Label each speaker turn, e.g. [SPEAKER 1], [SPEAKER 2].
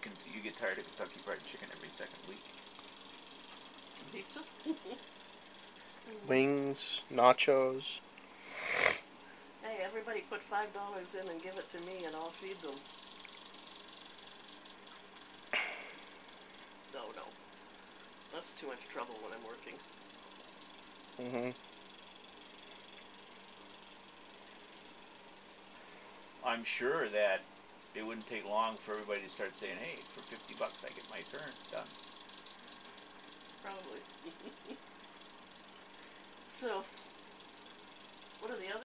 [SPEAKER 1] Can you get tired of Kentucky Fried Chicken every second week?
[SPEAKER 2] Pizza?
[SPEAKER 3] Wings, nachos.
[SPEAKER 2] Hey, everybody put five dollars in and give it to me and I'll feed them. No, no. That's too much trouble when I'm working.
[SPEAKER 3] Mm-hmm.
[SPEAKER 1] I'm sure that it wouldn't take long for everybody to start saying, "Hey, for fifty bucks, I get my turn done."
[SPEAKER 2] Probably. so, what are the other?